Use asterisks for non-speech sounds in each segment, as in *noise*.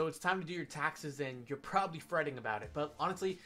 So it's time to do your taxes and you're probably fretting about it. But honestly,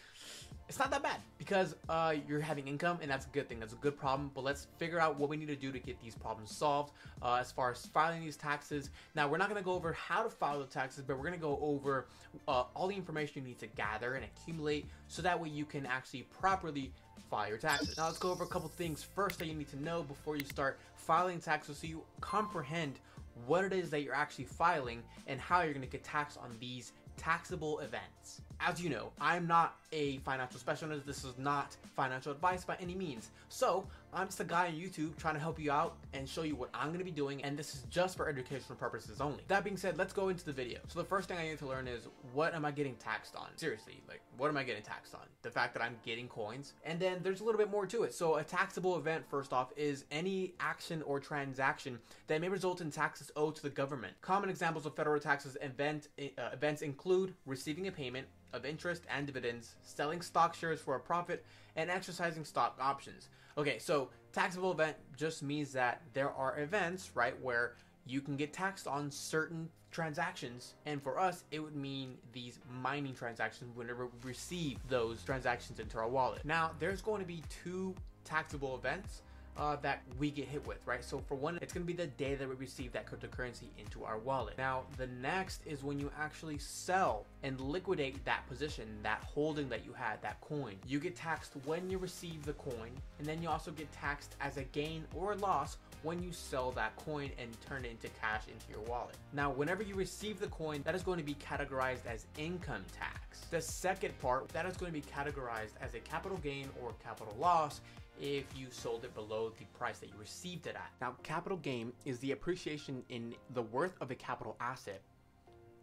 it's not that bad because uh, you're having income and that's a good thing. That's a good problem. But let's figure out what we need to do to get these problems solved uh, as far as filing these taxes. Now, we're not going to go over how to file the taxes, but we're going to go over uh, all the information you need to gather and accumulate so that way you can actually properly file your taxes. Now, let's go over a couple things first that you need to know before you start filing taxes so you comprehend what it is that you're actually filing and how you're going to get taxed on these taxable events. As you know, I'm not a financial specialist. This is not financial advice by any means. So I'm just a guy on YouTube trying to help you out and show you what I'm going to be doing. And this is just for educational purposes only. That being said, let's go into the video. So the first thing I need to learn is what am I getting taxed on? Seriously, like what am I getting taxed on? The fact that I'm getting coins. And then there's a little bit more to it. So a taxable event, first off, is any action or transaction that may result in taxes owed to the government. Common examples of federal taxes event, uh, events include receiving a payment, of interest and dividends, selling stock shares for a profit, and exercising stock options. Okay, so taxable event just means that there are events, right, where you can get taxed on certain transactions. And for us, it would mean these mining transactions whenever we receive those transactions into our wallet. Now, there's going to be two taxable events uh, that we get hit with, right? So for one, it's gonna be the day that we receive that cryptocurrency into our wallet. Now, the next is when you actually sell and liquidate that position, that holding that you had, that coin. You get taxed when you receive the coin, and then you also get taxed as a gain or a loss when you sell that coin and turn it into cash into your wallet. Now, whenever you receive the coin, that is going to be categorized as income tax. The second part, that is going to be categorized as a capital gain or capital loss if you sold it below the price that you received it at. Now, capital gain is the appreciation in the worth of a capital asset.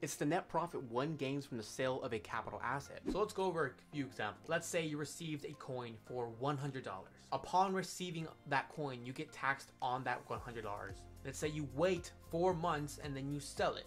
It's the net profit one gains from the sale of a capital asset. So let's go over a few examples. Let's say you received a coin for $100. Upon receiving that coin, you get taxed on that $100. Let's say you wait four months and then you sell it.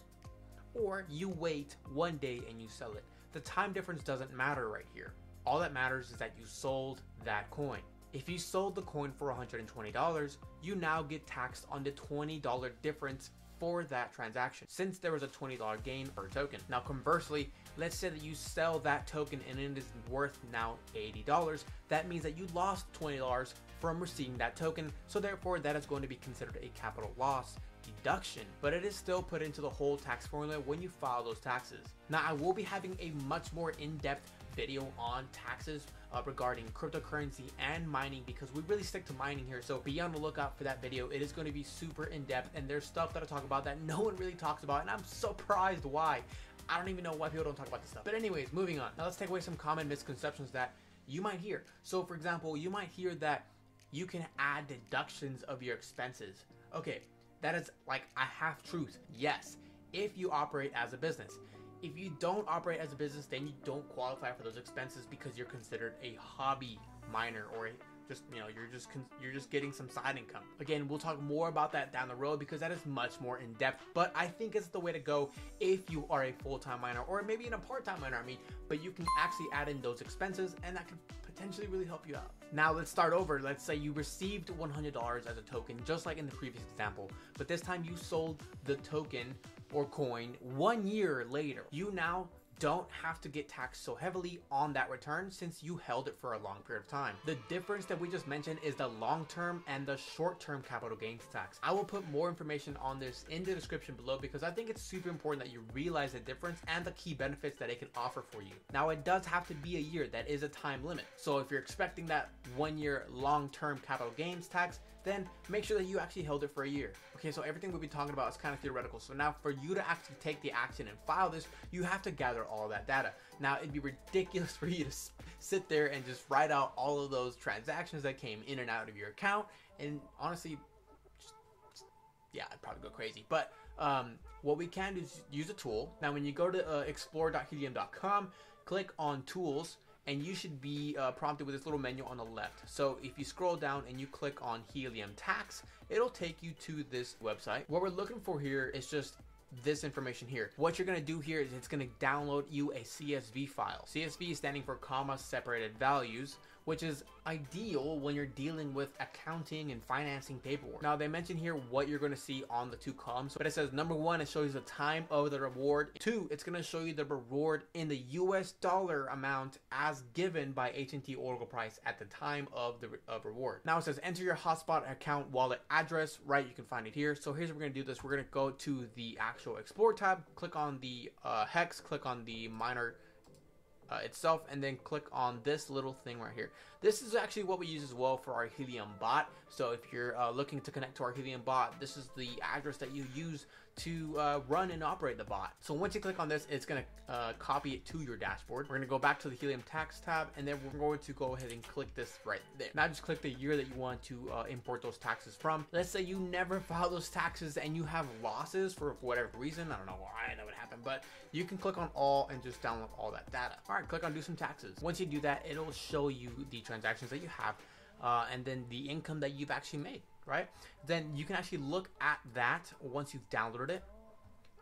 Or you wait one day and you sell it. The time difference doesn't matter right here. All that matters is that you sold that coin. If you sold the coin for $120, you now get taxed on the $20 difference for that transaction since there was a $20 gain per token. Now conversely, let's say that you sell that token and it is worth now $80. That means that you lost $20 from receiving that token, so therefore that is going to be considered a capital loss deduction, but it is still put into the whole tax formula when you file those taxes. Now I will be having a much more in-depth video on taxes uh, regarding cryptocurrency and mining because we really stick to mining here. So be on the lookout for that video. It is going to be super in depth and there's stuff that I talk about that no one really talks about and I'm surprised why. I don't even know why people don't talk about this stuff. But anyways, moving on. Now let's take away some common misconceptions that you might hear. So for example, you might hear that you can add deductions of your expenses. Okay, that is like a half truth. Yes, if you operate as a business. If you don't operate as a business, then you don't qualify for those expenses because you're considered a hobby miner or a just you know you're just you're just getting some side income. Again we'll talk more about that down the road because that is much more in depth but i think it's the way to go if you are a full-time miner or maybe in a part-time miner i mean but you can actually add in those expenses and that could potentially really help you out. Now let's start over. Let's say you received $100 as a token just like in the previous example but this time you sold the token or coin one year later you now don't have to get taxed so heavily on that return since you held it for a long period of time. The difference that we just mentioned is the long-term and the short-term capital gains tax. I will put more information on this in the description below because I think it's super important that you realize the difference and the key benefits that it can offer for you. Now it does have to be a year, that is a time limit. So if you're expecting that one year long-term capital gains tax, then make sure that you actually held it for a year. Okay, so everything we'll be talking about is kind of theoretical. So now for you to actually take the action and file this, you have to gather all that data. Now it'd be ridiculous *laughs* for you to sit there and just write out all of those transactions that came in and out of your account. And honestly, just, just, yeah, I'd probably go crazy. But um, what we can do is use a tool. Now when you go to uh, explorer.helium.com, click on tools, and you should be uh, prompted with this little menu on the left. So if you scroll down and you click on Helium Tax, it'll take you to this website. What we're looking for here is just this information here. What you're gonna do here is it's gonna download you a CSV file. CSV is standing for comma separated values, which is ideal when you're dealing with accounting and financing paperwork. Now they mention here what you're going to see on the two columns, but it says number one, it shows you the time of the reward. Two, it's going to show you the reward in the US dollar amount as given by HNT Oracle price at the time of the of reward. Now it says enter your hotspot account wallet address, right? You can find it here. So here's what we're going to do this. We're going to go to the actual Explore tab, click on the uh, hex, click on the miner uh, itself and then click on this little thing right here. This is actually what we use as well for our Helium bot. So if you're uh, looking to connect to our Helium bot, this is the address that you use to uh, run and operate the bot. So once you click on this, it's to uh, copy it to your dashboard. We're to go back to the Helium tax tab, and then we're going to go ahead and click this right there. Now just click the year that you want to uh, import those taxes from. Let's say you never file those taxes and you have losses for whatever reason. I don't know why that would happen, but you can click on all and just download all that data. All right, click on do some taxes. Once you do that, it'll show you the transactions that you have uh, and then the income that you've actually made right? Then you can actually look at that once you've downloaded it.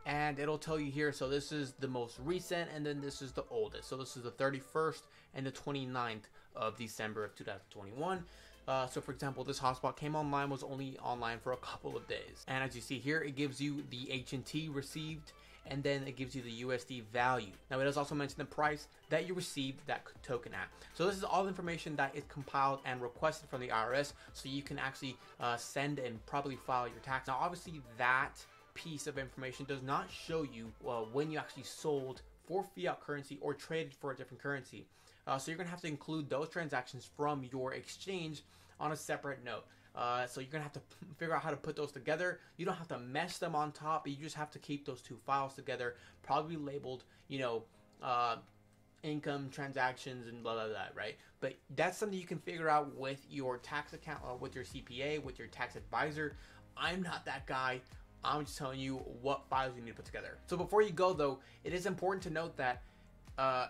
And it'll tell you here, so this is the most recent, and then this is the oldest. So this is the 31st and the 29th of December of 2021. Uh, so for example, this hotspot came online, was only online for a couple of days. And as you see here, it gives you the HNT received and then it gives you the USD value. Now it does also mention the price that you received that token at. So this is all information that is compiled and requested from the IRS so you can actually uh, send and probably file your tax. Now obviously that piece of information does not show you uh, when you actually sold for fiat currency or traded for a different currency. Uh, so you're gonna have to include those transactions from your exchange on a separate note. Uh, so you're gonna have to *laughs* figure out how to put those together. You don't have to mesh them on top. You just have to keep those two files together, probably labeled, you know, uh, income transactions and blah blah blah, right? But that's something you can figure out with your tax account, uh, with your CPA, with your tax advisor. I'm not that guy. I'm just telling you what files you need to put together. So before you go though, it is important to note that uh,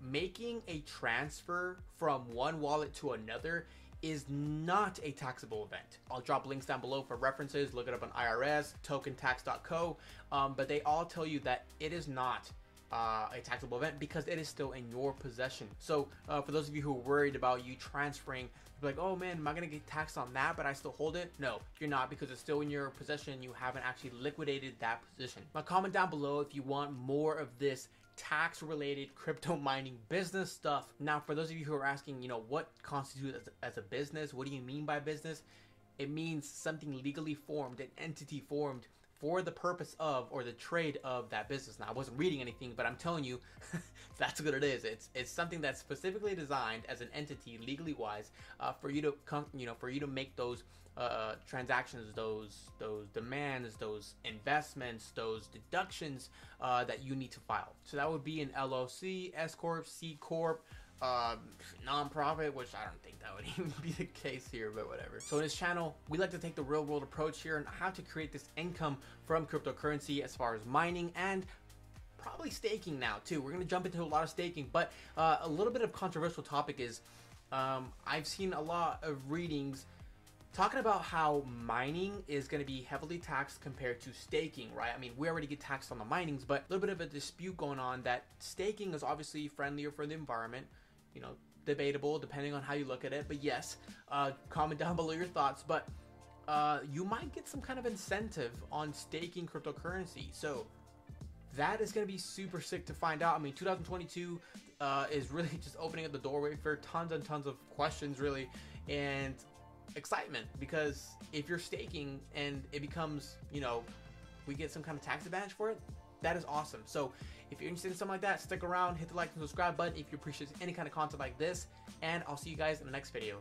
making a transfer from one wallet to another is not a taxable event. I'll drop links down below for references. Look it up on IRS, tokentax.co. Um, but they all tell you that it is not uh, a taxable event because it is still in your possession. So uh, for those of you who are worried about you transferring, like, oh man, am I gonna get taxed on that, but I still hold it? No, you're not because it's still in your possession. You haven't actually liquidated that position. Now comment down below if you want more of this tax related crypto mining business stuff. Now, for those of you who are asking, you know, what constitutes as a, as a business? What do you mean by business? It means something legally formed, an entity formed for the purpose of or the trade of that business. Now, I wasn't reading anything, but I'm telling you, *laughs* that's what it is. It's it's something that's specifically designed as an entity, legally wise, uh, for you to come, you know, for you to make those uh, transactions, those those demands, those investments, those deductions uh, that you need to file. So that would be an LLC, S corp, C corp. Uh, nonprofit, which I don't think that would *laughs* even be the case here, but whatever. So in this channel, we like to take the real world approach here and how to create this income from cryptocurrency as far as mining and probably staking now too. We're gonna jump into a lot of staking, but uh, a little bit of controversial topic is um, I've seen a lot of readings talking about how mining is going to be heavily taxed compared to staking, right? I mean, we already get taxed on the minings, but a little bit of a dispute going on that staking is obviously friendlier for the environment. You know, debatable depending on how you look at it. But yes, uh, comment down *laughs* below your thoughts. But uh, you might get some kind of incentive on staking cryptocurrency. So that is going to be super sick to find out. I mean, 2022 uh, is really *laughs* just opening up the doorway for tons and tons of questions, really. And excitement because if you're staking and it becomes, you know, we get some kind of tax advantage for it, that is awesome. So if you're interested in something like that, stick around, hit the like and subscribe button if you appreciate any kind of content like this, and I'll see you guys in the next video.